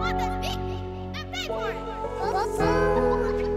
want this, beat me, and pay for it.